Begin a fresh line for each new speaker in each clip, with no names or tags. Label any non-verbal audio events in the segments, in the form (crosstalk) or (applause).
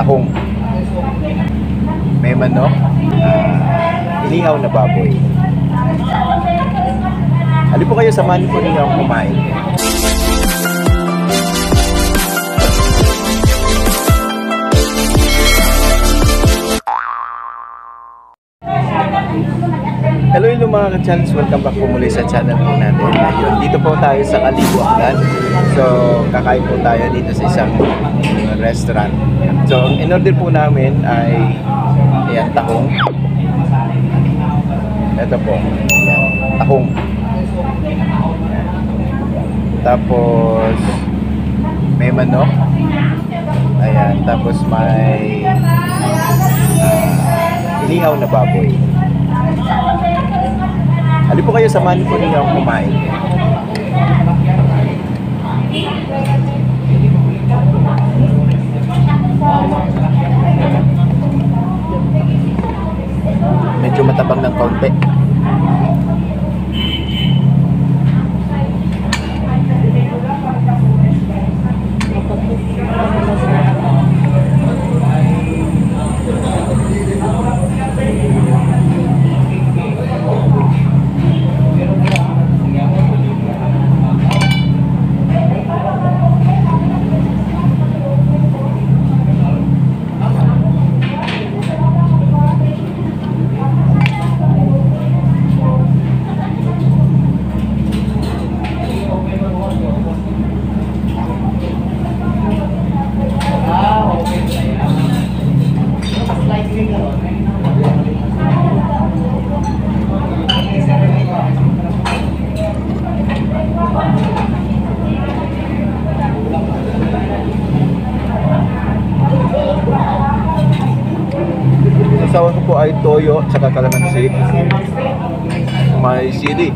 tahong. May manok, ah, inihaw na baboy. Halip po kayo, samahan po ninyo ang kumain. Mga ka-channels, welcome back po muli sa channel po natin. Ayun, dito po tayo sa Kalibuakan. So, kakain po tayo dito sa isang restaurant. So, ang in-order po namin ay ayan, tahong. Ito po, tahong. Tapos, may manok. Ayan, tapos may ah, inihaw na baboy. Halip po kayo, samahan po ninyo ang kumain. Medyo matabang ng kaunti. Sasawan ko po ay toyo at saka kalamansi. May sili.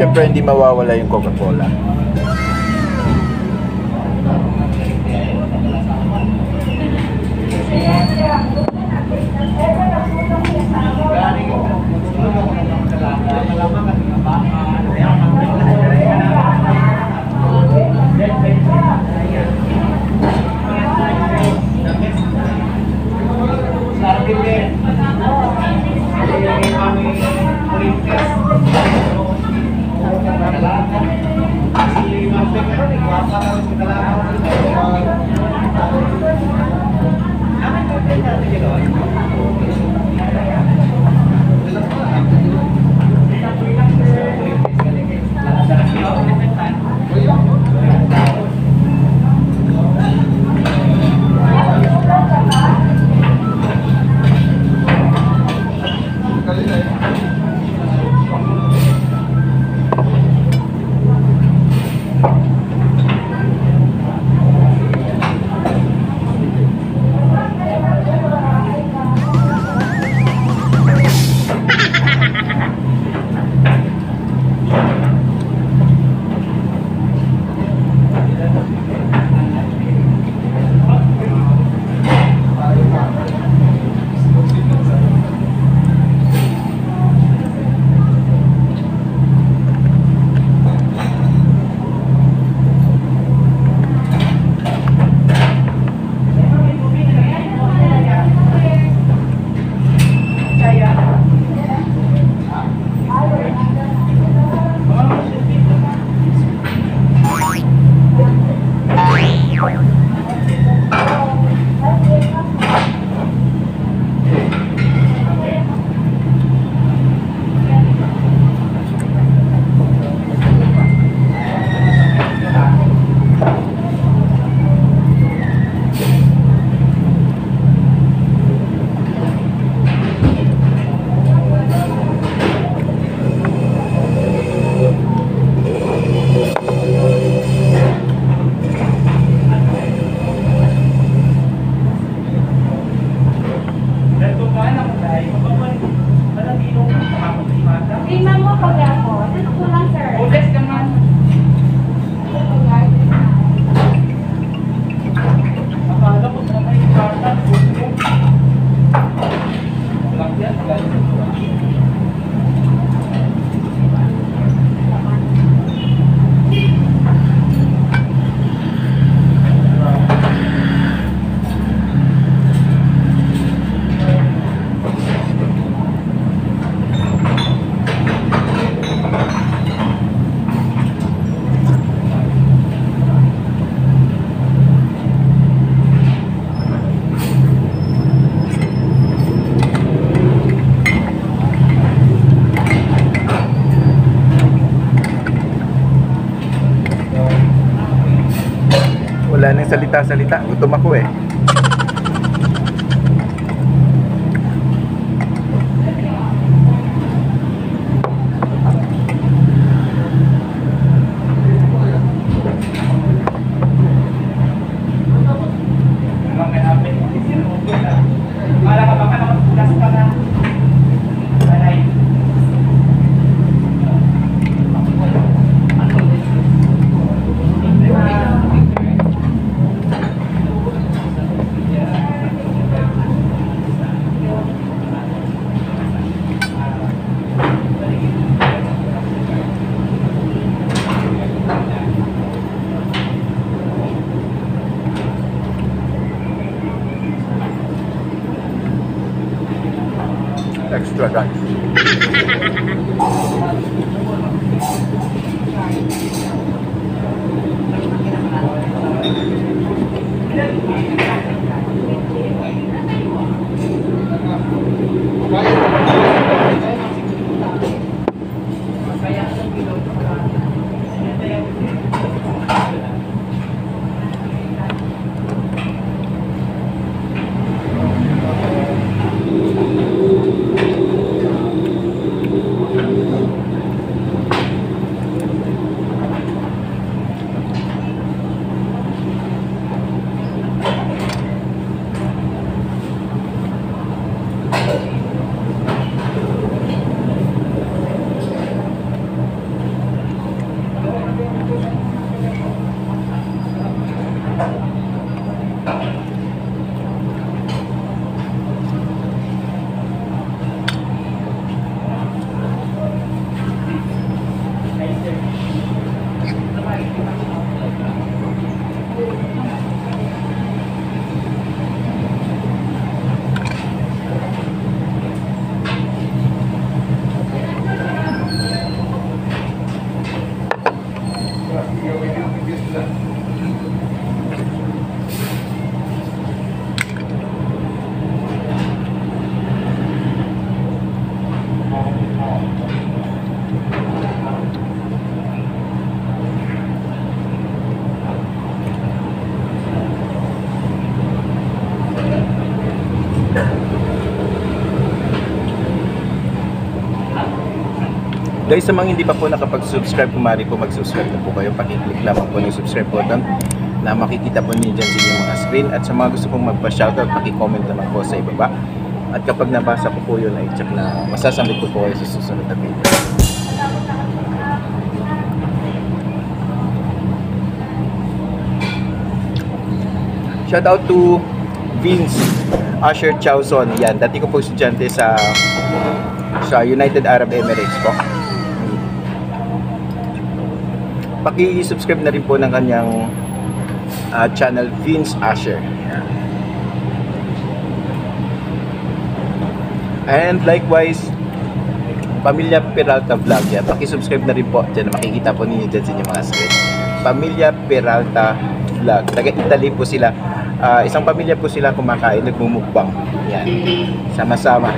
Siyempre hindi mawawala yung Coca-Cola. Wala nang salita-salita. Gutom ako eh. Extra guys. (laughs) Guys, sa mga hindi pa po nakapag-subscribe, kumari po mag-subscribe na po kayo. Pakiclick lamang po ng subscribe button na makikita po niyo dyan sa inyong mga screen. At sa mga gusto pong magpa-shoutout, pakicomment naman po sa ibaba. At kapag nabasa ko po yun, ay check na masasamit ko po kayo sa susunod na video. Shout out to Vince Asher Chowson. Yan, dati ko po estudyante sa sa United Arab Emirates po. Paki-subscribe na rin po ng kanyang ah, channel Vince Asher. And likewise, Pamilya Peralta Vlog yan. Paki-subscribe na rin po. Diyan makikita po ninyo dyan sa inyong mga screen. Pamilya Peralta Vlog. Taga Italy po sila. Ah, isang pamilya po sila kumakain, nagmumukbang. Yan. Sama-sama.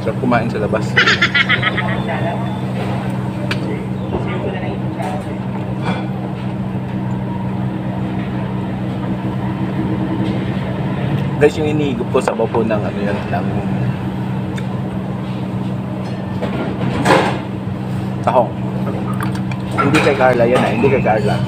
Sarap kumain sa labas. Guys, yung iniigop ko sa po ng ano yan, ng tahong. Hindi kay Carla yan ah, hindi kay Carla.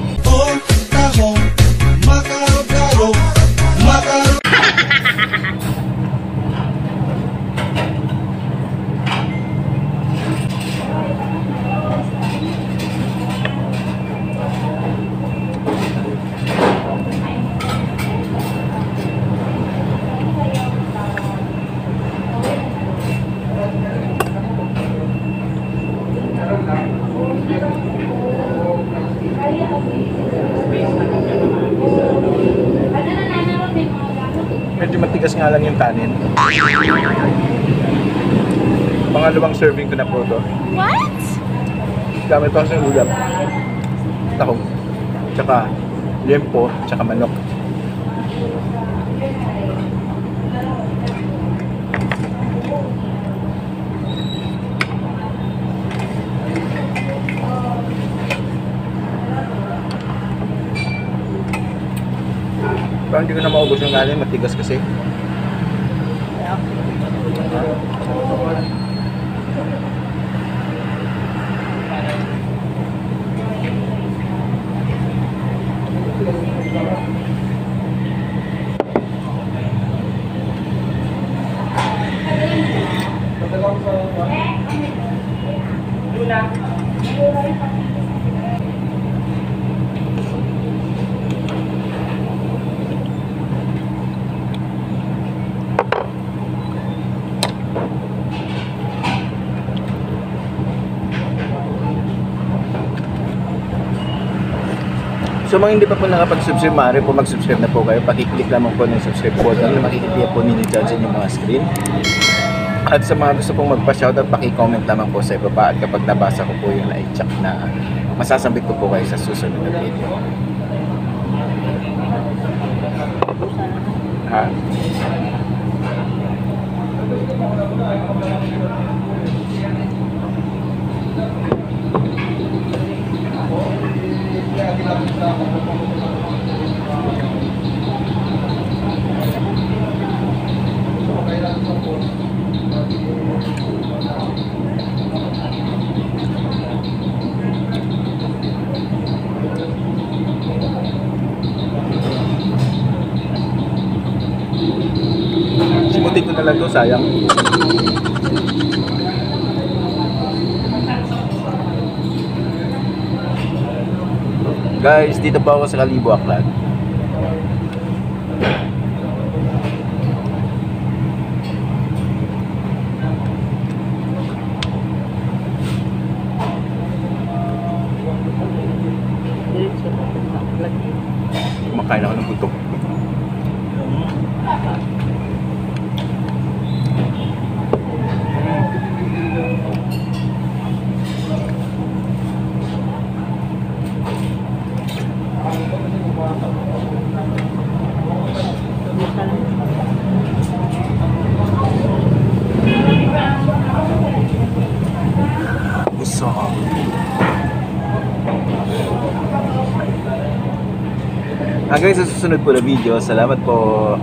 Pangalawang serving ko na po to.
What?
Gamit pa sa ulam. Tahong. Tsaka liempo, tsaka manok. Parang hindi ko na maubos yung kanin, matigas kasi. So mga hindi pa po nakapag-subscribe, maaari po mag-subscribe na po kayo. Pakiclick lamang po ng subscribe button na makikita po ninyo dyan sa mga screen. At sa mga gusto pong magpa-shoutout, paki-comment lamang po sa ibaba at kapag nabasa ko po yung na-check na masasambit ko po kayo sa susunod na video. Ha? Simutin ko na lang to, sayang. Guys, dito pa ako sa Kalibo Aklan. Kumakain ako ng putok. Gusto ko. Hanggang sa susunod po na video, salamat po.